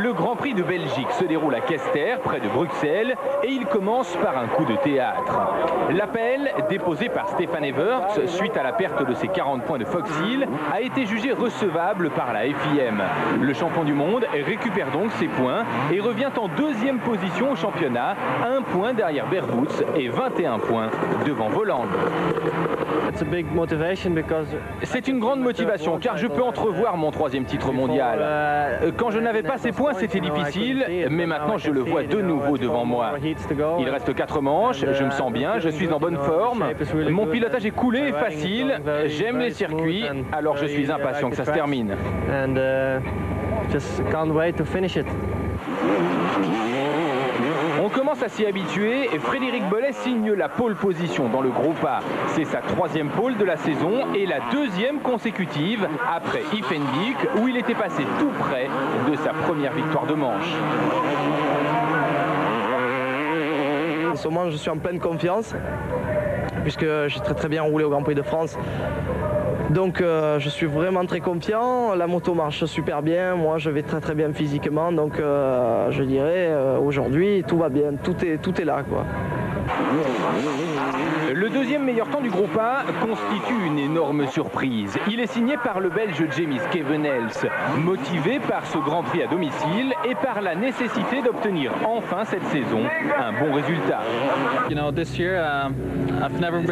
Le Grand Prix de Belgique se déroule à Kester, près de Bruxelles, et il commence par un coup de théâtre. L'appel, déposé par Stéphane Everts suite à la perte de ses 40 points de Fox Hill, a été jugé recevable par la FIM. Le champion du monde récupère donc ses points et revient en deuxième position au championnat, un point derrière Berwoods et 21 points devant Voland. C'est une grande motivation car je peux entrevoir mon troisième titre mondial. Euh, quand je n'avais pas ces points, c'était difficile, mais maintenant je le vois de nouveau devant moi. Il reste 4 manches, je me sens bien, je suis en bonne forme. Mon pilotage est coulé et facile, j'aime les circuits, alors je suis impatient que ça se termine. On commence à s'y habituer et Frédéric Bollet signe la pole position dans le groupe A. C'est sa troisième pole de la saison et la deuxième consécutive après Ifendic où il était passé tout près de sa première victoire de manche. En ce moment, je suis en pleine confiance puisque j'ai très très bien roulé au Grand Prix de France. Donc euh, je suis vraiment très confiant, la moto marche super bien, moi je vais très très bien physiquement, donc euh, je dirais euh, aujourd'hui tout va bien, tout est, tout est là quoi. Le deuxième meilleur temps du groupe A constitue une énorme surprise. Il est signé par le Belge James Kevenels, motivé par ce Grand Prix à domicile et par la nécessité d'obtenir enfin cette saison un bon résultat.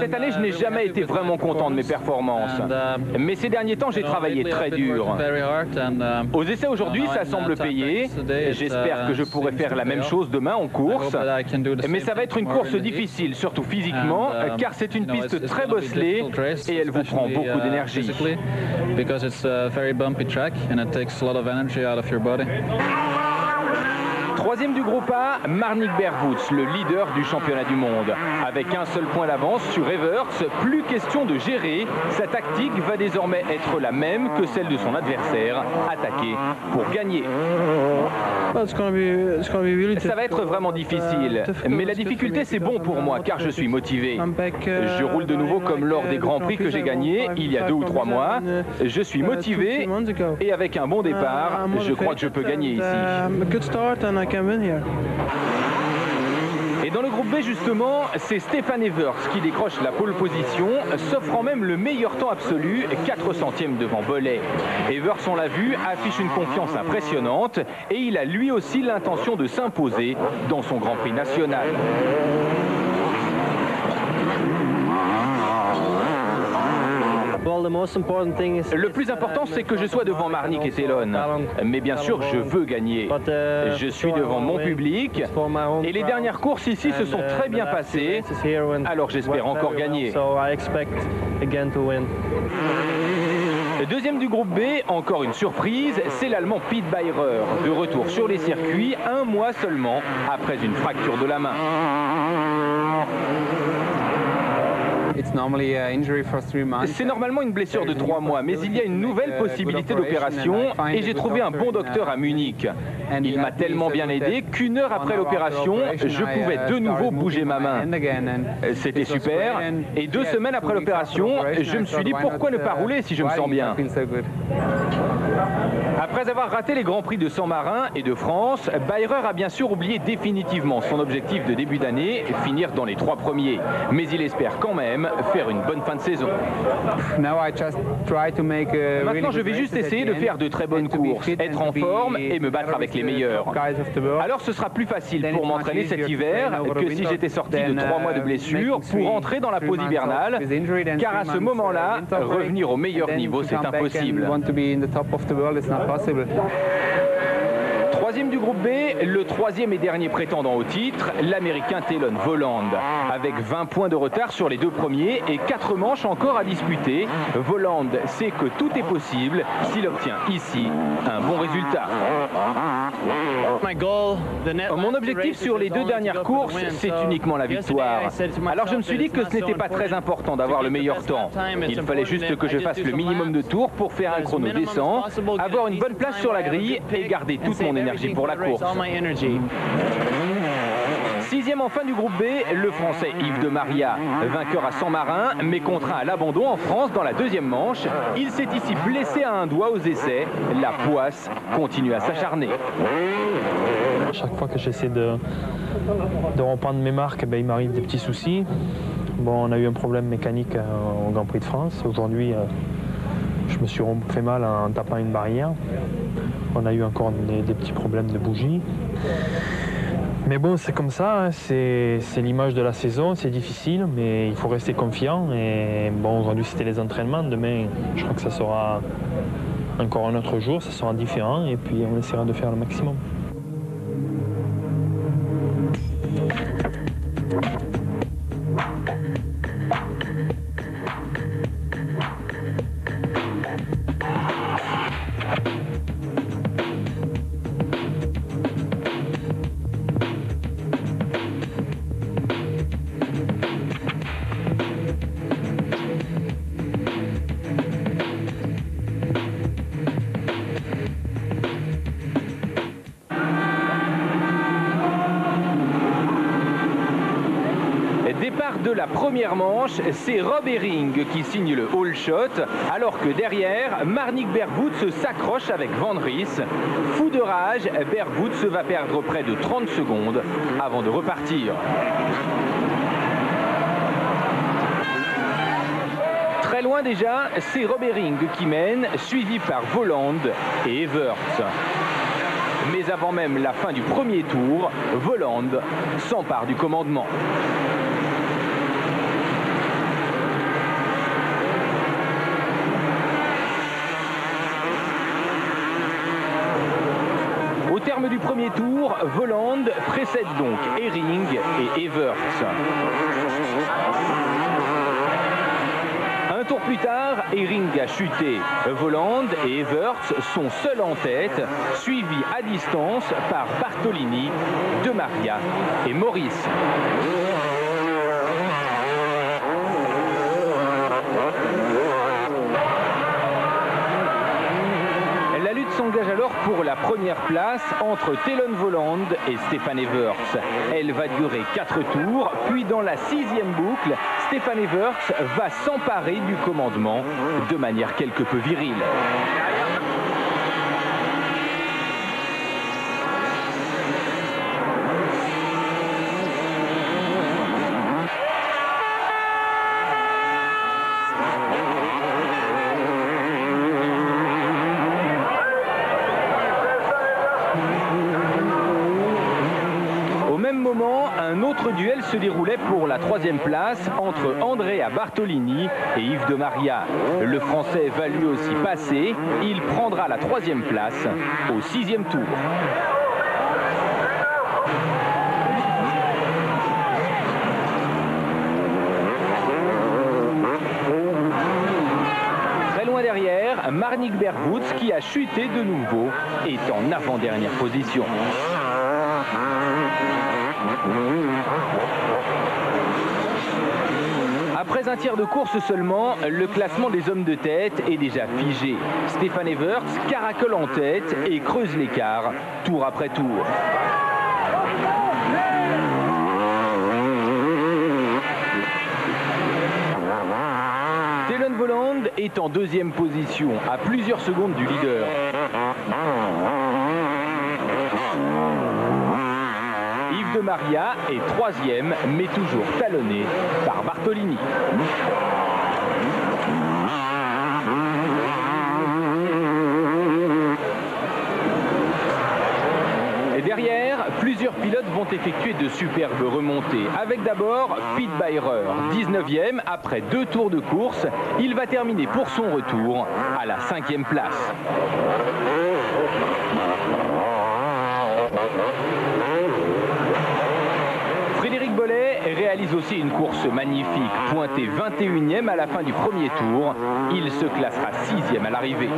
Cette année, je n'ai jamais été vraiment content de mes performances. Mais ces derniers temps, j'ai travaillé très dur. Aux essais aujourd'hui, ça semble payer. J'espère que je pourrai faire la même chose demain en course. Mais ça va être une course difficile, surtout physiquement, car c'est une piste très bosselée et elle vous prend beaucoup d'énergie. Troisième du groupe A, Marnik Berwoods, le leader du championnat du monde. Avec un seul point d'avance sur Evers, plus question de gérer. Sa tactique va désormais être la même que celle de son adversaire, attaquer pour gagner. Ça va être vraiment difficile, mais la difficulté c'est bon pour moi car je suis motivé. Je roule de nouveau comme lors des Grands Prix que j'ai gagnés il y a deux ou trois mois. Je suis motivé et avec un bon départ, je crois que je peux gagner ici. Dans le groupe B, justement, c'est Stéphane Evers qui décroche la pole position, s'offrant même le meilleur temps absolu, 4 centièmes devant Bollet. Evers, on l'a vu, affiche une confiance impressionnante et il a lui aussi l'intention de s'imposer dans son Grand Prix national. Le plus important, c'est que je sois devant Marnik et Tellon. Mais bien sûr, je veux gagner. Je suis devant mon public. Et les dernières courses ici se sont très bien passées. Alors j'espère encore gagner. Deuxième du groupe B, encore une surprise, c'est l'Allemand Pete Bayer, de retour sur les circuits un mois seulement après une fracture de la main. C'est normalement une blessure de trois mois, mais il y a une nouvelle possibilité d'opération et j'ai trouvé un bon docteur à Munich. Il m'a tellement bien aidé qu'une heure après l'opération, je pouvais de nouveau bouger ma main. C'était super. Et deux semaines après l'opération, je me suis dit pourquoi ne pas rouler si je me sens bien? Après avoir raté les Grands Prix de San Marin et de France, Bayer a bien sûr oublié définitivement son objectif de début d'année, finir dans les trois premiers. Mais il espère quand même faire une bonne fin de saison. Maintenant, je vais juste essayer de faire de très bonnes courses, être en forme et me battre avec les meilleurs. Alors ce sera plus facile pour m'entraîner cet hiver que si j'étais sorti de trois mois de blessure pour entrer dans la pause hivernale, car à ce moment-là, revenir au meilleur niveau, c'est impossible. Troisième du groupe B, le troisième et dernier prétendant au titre, l'américain Telon Voland. Avec 20 points de retard sur les deux premiers et 4 manches encore à disputer, Voland sait que tout est possible s'il obtient ici un bon résultat. Mon objectif sur les deux dernières courses, c'est uniquement la victoire. Alors je me suis dit que ce n'était pas très important d'avoir le meilleur temps. Il fallait juste que je fasse le minimum de tours pour faire un chrono décent, avoir une bonne place sur la grille et garder toute mon énergie pour la course. Sixième en fin du groupe B, le Français Yves de Maria, vainqueur à San-Marin, mais contraint à l'abandon en France dans la deuxième manche. Il s'est ici blessé à un doigt aux essais. La poisse continue à s'acharner. Chaque fois que j'essaie de, de reprendre mes marques, ben, il m'arrive des petits soucis. Bon, on a eu un problème mécanique euh, au Grand Prix de France. Aujourd'hui, euh, je me suis fait mal en tapant une barrière. On a eu encore des, des petits problèmes de bougie. Mais bon, c'est comme ça, hein. c'est l'image de la saison, c'est difficile, mais il faut rester confiant. Et bon, aujourd'hui c'était les entraînements, demain je crois que ça sera encore un autre jour, ça sera différent, et puis on essaiera de faire le maximum. De la première manche, c'est Rob Herring qui signe le all shot, alors que derrière, Marnik se s'accroche avec Van Ries. Fou de rage, se va perdre près de 30 secondes avant de repartir. Très loin déjà, c'est Rob Herring qui mène, suivi par Voland et Evert. Mais avant même la fin du premier tour, Voland s'empare du commandement. Terme du premier tour, Voland précède donc Ehring et Evers. Un tour plus tard, Ehring a chuté. Voland et Evers sont seuls en tête, suivis à distance par Bartolini, De Maria et Maurice. Pour la première place entre Telon Voland et Stéphane Evers. Elle va durer 4 tours, puis dans la sixième boucle, Stéphane Evers va s'emparer du commandement de manière quelque peu virile. Se déroulait pour la troisième place entre Andrea Bartolini et Yves de Maria. Le Français va lui aussi passer. Il prendra la troisième place au sixième tour. Très loin derrière, Marnik Berwoods qui a chuté de nouveau est en avant-dernière position. Après un tiers de course seulement, le classement des hommes de tête est déjà figé. Stéphane Evers caracole en tête et creuse l'écart tour après tour. Dylan Voland est en deuxième position, à plusieurs secondes du leader. Maria est troisième, mais toujours talonné par Bartolini. Et derrière, plusieurs pilotes vont effectuer de superbes remontées. Avec d'abord Pete Byrer, 19e, après deux tours de course. Il va terminer pour son retour à la cinquième place. Réalise aussi une course magnifique, pointé 21e à la fin du premier tour. Il se classera 6e à l'arrivée.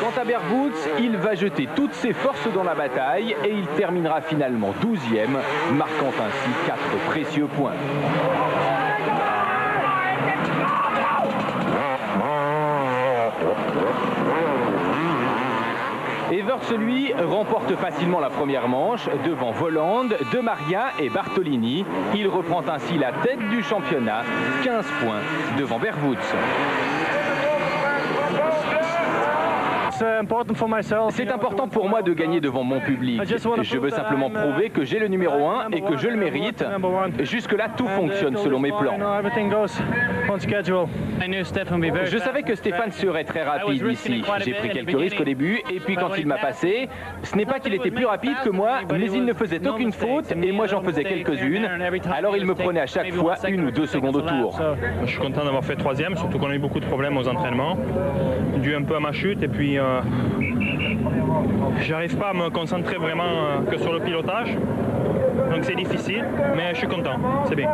Quant à Berwoods, il va jeter toutes ses forces dans la bataille et il terminera finalement 12e, marquant ainsi 4 précieux points. Evers, lui, remporte facilement la première manche devant Voland, De Maria et Bartolini. Il reprend ainsi la tête du championnat, 15 points devant Berwoods. C'est important pour moi de gagner devant mon public. Je veux simplement prouver que j'ai le numéro 1 et que je le mérite. Jusque-là, tout fonctionne selon mes plans. Je savais que Stéphane serait très rapide ici. J'ai pris quelques risques au début et puis quand il m'a passé, ce n'est pas qu'il était plus rapide que moi, mais il ne faisait aucune faute et moi j'en faisais quelques-unes. Alors il me prenait à chaque fois une ou deux secondes au tour. Je suis content d'avoir fait troisième, surtout qu'on a eu beaucoup de problèmes aux entraînements, dû un peu à ma chute et puis euh, j'arrive pas à me concentrer vraiment euh, que sur le pilotage. Donc c'est difficile, mais je suis content, c'est bien.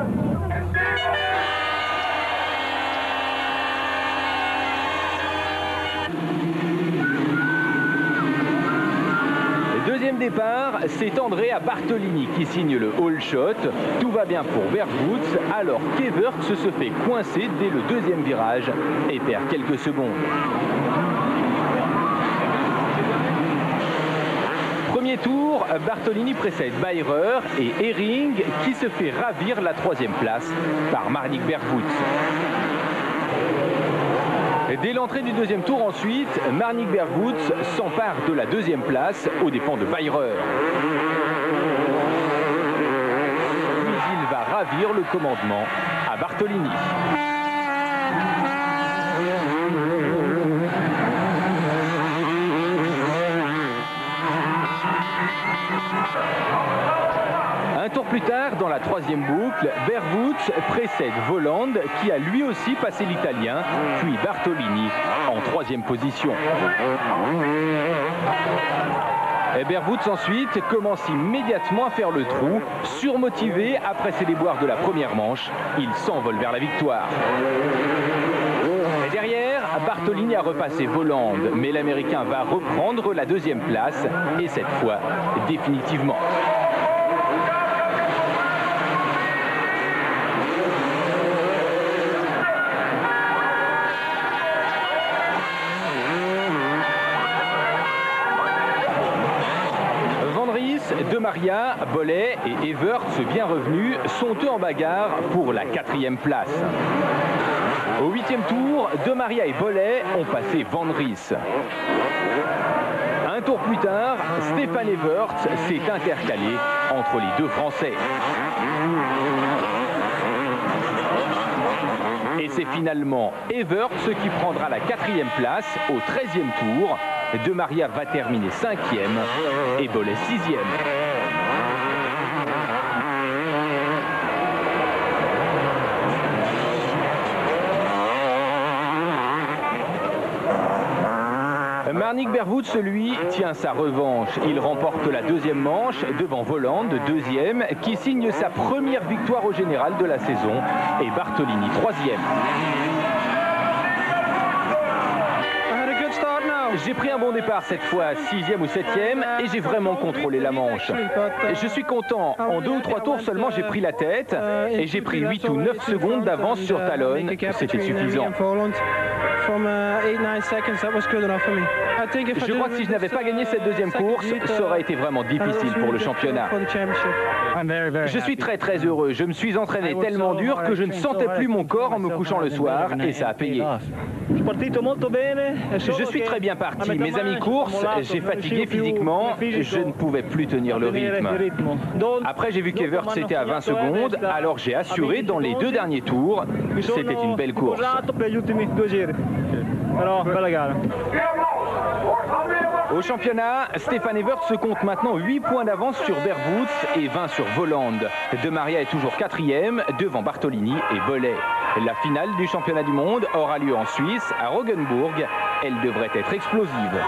Deuxième départ, c'est André à Bartolini qui signe le all shot. Tout va bien pour Verwoods, alors qu'Evert se fait coincer dès le deuxième virage et perd quelques secondes. Premier tour, Bartolini précède Bayer et Hering qui se fait ravir la troisième place par Marnik Berwoods. Dès l'entrée du deuxième tour ensuite, Marnik Berwoods s'empare de la deuxième place aux dépens de Bayer. Puis il va ravir le commandement à Bartolini. Un tour plus tard, dans la troisième boucle, Berwoods précède Voland qui a lui aussi passé l'Italien, puis Bartolini en troisième position. Berwoods ensuite commence immédiatement à faire le trou, surmotivé après ses déboires de la première manche, il s'envole vers la victoire. Derrière, Bartolini a repassé Voland, mais l'Américain va reprendre la deuxième place, et cette fois définitivement. Maria, Bollet et Evert, bien revenus, sont eux en bagarre pour la quatrième place. Au huitième tour, De Maria et Bollet ont passé Van. Un tour plus tard, Stéphane Evert s'est intercalé entre les deux Français. Et c'est finalement Evert qui prendra la quatrième place au treizième tour. De Maria va terminer cinquième et Bollet sixième. Marnik Berwoods, lui, tient sa revanche. Il remporte la deuxième manche devant Voland, deuxième, qui signe sa première victoire au général de la saison, et Bartolini, troisième. J'ai pris un bon départ cette fois, sixième ou septième, et j'ai vraiment contrôlé la manche. Je suis content. En deux ou trois tours seulement, j'ai pris la tête, et j'ai pris 8 ou 9 secondes d'avance sur Talon. C'était suffisant. Je crois que si je n'avais pas gagné cette deuxième course, ça aurait été vraiment difficile pour le championnat. Je suis très très heureux. Je me suis entraîné tellement dur que je ne sentais plus mon corps en me couchant le soir et ça a payé. Je suis très bien parti. Mes amis courses, j'ai fatigué physiquement. Je ne pouvais plus tenir le rythme. Après, j'ai vu qu'Evert c'était à 20 secondes. Alors j'ai assuré dans les deux derniers tours. C'était une belle course. Au championnat, Stéphane Evert se compte maintenant 8 points d'avance sur Berwoods et 20 sur Voland. De Maria est toujours quatrième devant Bartolini et Bollet. La finale du championnat du monde aura lieu en Suisse, à Rogenbourg. Elle devrait être explosive.